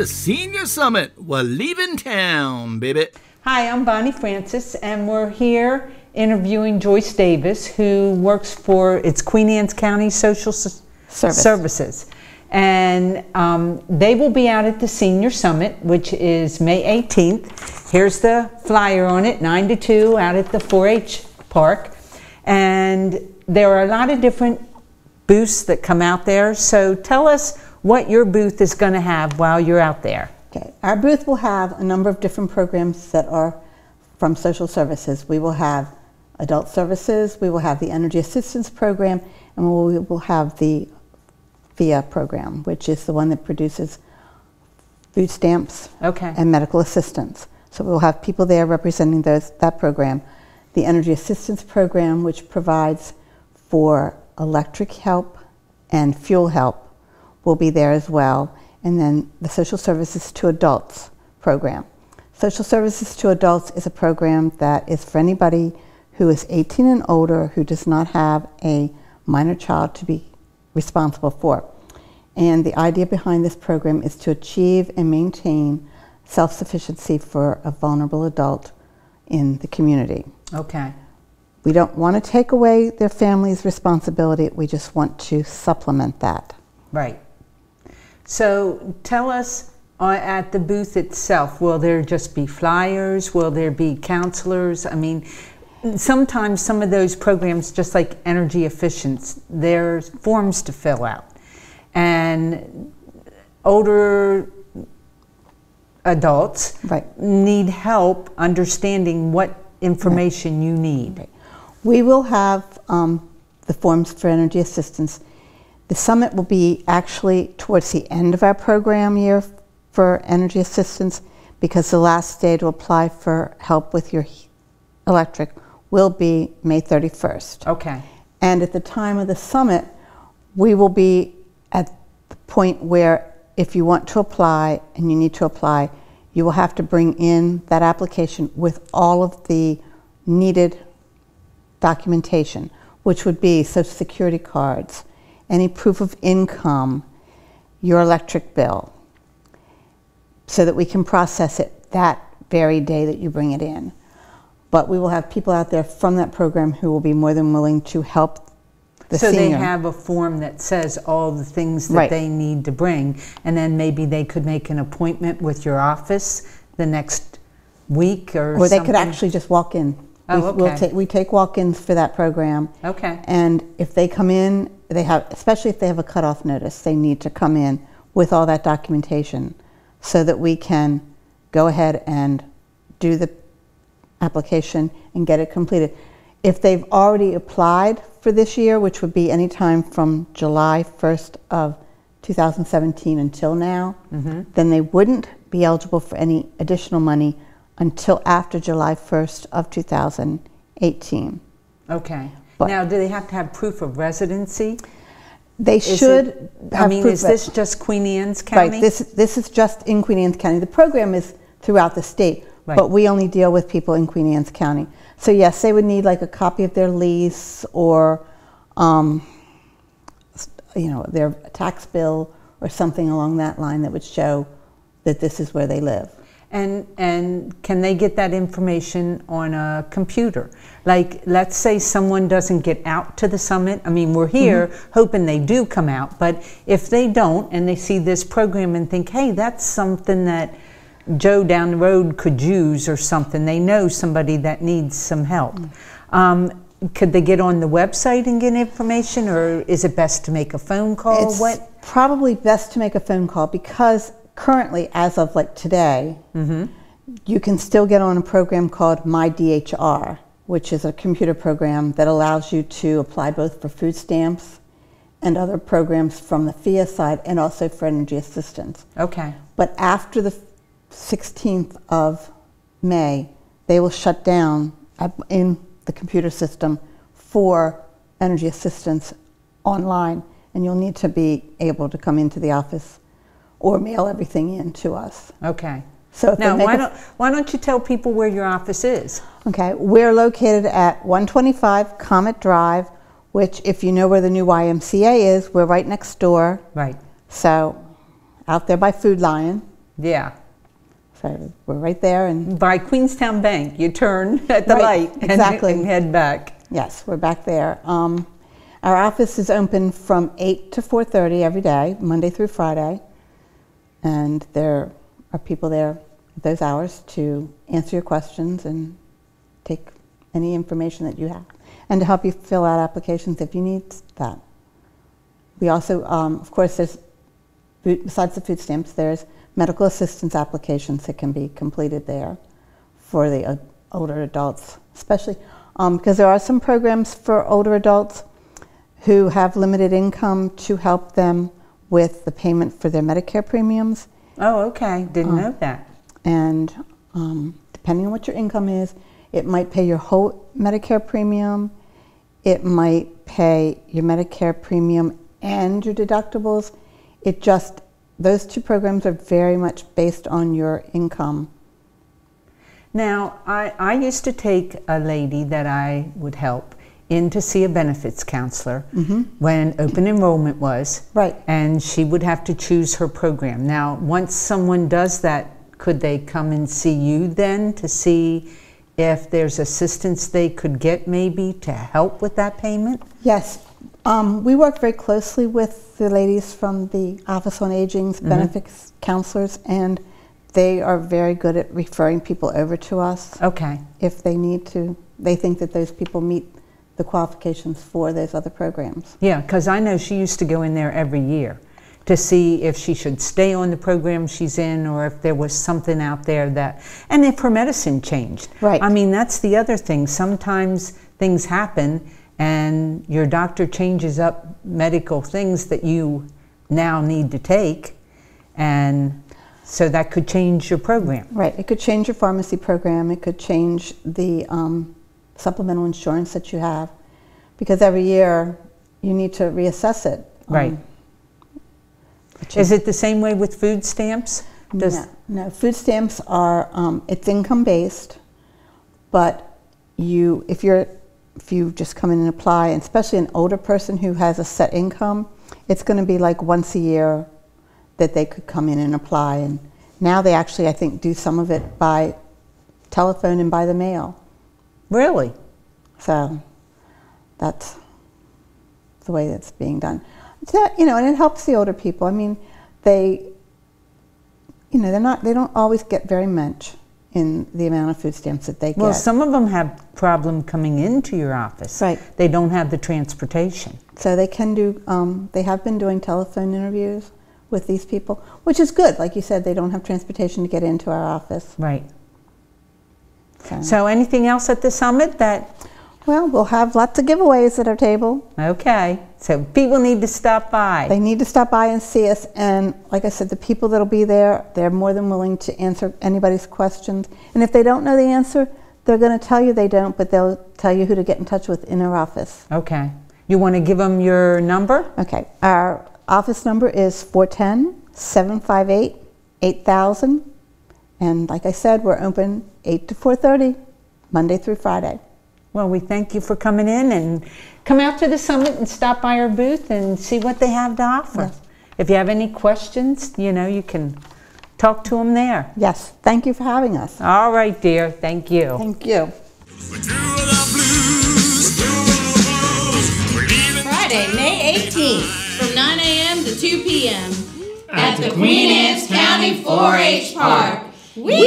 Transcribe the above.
the Senior Summit. We're leaving town, baby. Hi, I'm Bonnie Francis, and we're here interviewing Joyce Davis, who works for it's Queen Anne's County Social S- Service. Services. And um, they will be out at the Senior Summit, which is May 18th. Here's the flyer on it 9 to 2 out at the 4 H Park. And there are a lot of different booths that come out there. So tell us what your booth is going to have while you're out there. Okay, our booth will have a number of different programs that are from social services. We will have adult services, we will have the energy assistance program, and we will have the FIA program, which is the one that produces food stamps Okay. and medical assistance. So we'll have people there representing those, that program. The energy assistance program, which provides for electric help and fuel help, will be there as well. And then the social services to adults program. Social services to adults is a program that is for anybody who is 18 and older who does not have a minor child to be responsible for. And the idea behind this program is to achieve and maintain self sufficiency for a vulnerable adult in the community. Okay. We don't want to take away their family's responsibility, we just want to supplement that. Right. So tell us uh, at the booth itself, will there just be flyers? Will there be counselors? I mean, sometimes some of those programs, just like energy efficiency, there's forms to fill out. And older adults Right. need help understanding what information you need. We will have um, the forms for energy assistance. The summit will be actually towards the end of our program year for energy assistance because the last day to apply for help with your electric will be May 31st. Okay. And at the time of the summit, we will be at the point where if you want to apply and you need to apply, you will have to bring in that application with all of the needed documentation, which would be social security cards, any proof of income, your electric bill, so that we can process it that very day that you bring it in. But we will have people out there from that program who will be more than willing to help the so senior. they have a form that says all the things that Right. they need to bring, and then maybe they could make an appointment with your office the next week or. or they could actually just walk in. Oh, we, we'll okay. ta- we take walk-ins for that program. Okay. And if they come in, they have, especially if they have a cutoff notice, they need to come in with all that documentation so that we can go ahead and do the application and get it completed. If they've already applied for this year, which would be any time from July 1st of 2017 until now, Mm-hmm. then they wouldn't be eligible for any additional money until after July 1st of 2018. Okay. But- now, do they have to have proof of residency? They Is should it- I mean, is this just Queen Anne's County? Right, this, this is just in Queen Anne's County. The program is throughout the state, Right. but we only deal with people in Queen Anne's County. So yes, they would need like a copy of their lease or, um, you know, their tax bill or something along that line that would show that this is where they live. And and can they get that information on a computer? Like, let's say someone doesn't get out to the summit. I mean, we're here hoping they do come out, but if they don't and they see this program and think, hey, that's something that Joe down the road could use or something, they know somebody that needs some help. Um, could they get on the website and get information, or is it best to make a phone call? It's what? probably best to make a phone call because currently, as of like today, mm-hmm. you can still get on a program called MyDHR, which is a computer program that allows you to apply both for food stamps and other programs from the FIA side and also for energy assistance. Okay. But after the 16th of May, they will shut down uh, in the computer system for energy assistance online, and you'll need to be able to come into the office or mail everything in to us. Okay. So Now, why don't why don't you tell people where your office is? Okay, we're located at 125 Comet Drive, which, if you know where the new YMCA is, we're right next door. Right. So, out there by Food Lion. Yeah. So we're right there, and By Queenstown Bank, you turn at the Right, light and- exactly. and head back. yes, we're back there. Um, our office is open from 8 to 4.30 every day, Monday through Friday. And there are people there at those hours to answer your questions and take any information that you have. And to help you fill out applications if you need that. We also, um, of course, there's, besides the food stamps, there's medical assistance applications that can be completed there for the uh, older adults, especially because there are some programs for older adults who have limited income to help them with the payment for their Medicare premiums. Oh, okay. Didn't know that. And um, depending on what your income is, it might pay your whole Medicare premium, it might pay your Medicare premium and your deductibles. It just, those two programs are very much based on your income. Now, I, I used to take a lady that I would help in to see a benefits counselor when open enrollment was. Right. And she would have to choose her program. Now, once someone does that, could they come and see you then to see if there's assistance they could get maybe to help with that payment? Yes, um, we work very closely with the ladies from the Office on Aging's benefits counselors, and they are very good at referring people over to us Okay. if they need to. They think that those people meet the qualifications for those other programs. Yeah, because I know she used to go in there every year to see if she should stay on the program she's in or if there was something out there that, and if her medicine changed. Right. I mean, that's the other thing. Sometimes things happen and your doctor changes up medical things that you now need to take, and so that could change your program. Right. It could change your pharmacy program. It could change the um, supplemental insurance that you have, because every year you need to reassess it. Um, Right. Is it the same way with food stamps? Does, no, no, food stamps are um, it's income based, but you if you're if you just come in and apply, and especially an older person who has a set income, it's going to be like once a year that they could come in and apply. And now they actually, I think, do some of it by telephone and by the mail. Really? So that's the way that's being done. So, you know, and it helps the older people. I mean, they, you know, they're not, they don't always get very much in the amount of food stamps that they get. Well, some of them have problem coming into your office. Right. They don't have the transportation. So they can do, um, they have been doing telephone interviews with these people, which is good. Like you said, they don't have transportation to get into our office. Right. So, So anything else at the summit that, well, we'll have lots of giveaways at our table. okay, so people need to stop by. They need to stop by and see us. And like I said, the people that'll be there, they're more than willing to answer anybody's questions. And if they don't know the answer, they're going to tell you they don't, but they'll tell you who to get in touch with in our office. Okay. You want to give them your number? Okay. Our office number is 410 758 8000. And like I said, we're open 8 to 4:30 Monday through Friday. Well, we thank you for coming in and come out to the summit and stop by our booth and see what they have to offer. Yes. If you have any questions, you know, you can talk to them there. Yes, thank you for having us. All right, dear. Thank you. Thank you. We're through the blues, through the blues. We're leaving Friday, May 18th, from 9 a.m. to 2 p.m. at the Queen Anne's County 4-H Park. Oui!